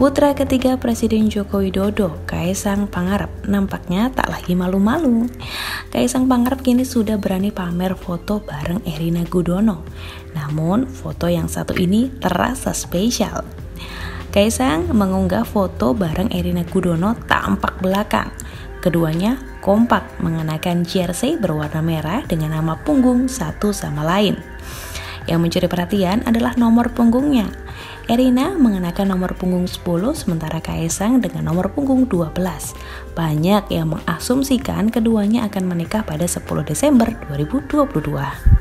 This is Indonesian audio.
Putra ketiga Presiden Joko Widodo, Kaisang Pangarep, nampaknya tak lagi malu-malu. Kaisang Pangarep kini sudah berani pamer foto bareng Erina Gudono. Namun, foto yang satu ini terasa spesial. Kaisang mengunggah foto bareng Erina Gudono tampak belakang. Keduanya kompak mengenakan jersey berwarna merah dengan nama punggung satu sama lain. Yang mencuri perhatian adalah nomor punggungnya. Erina mengenakan nomor punggung 10 sementara Kaisang dengan nomor punggung 12. Banyak yang mengasumsikan keduanya akan menikah pada 10 Desember 2022.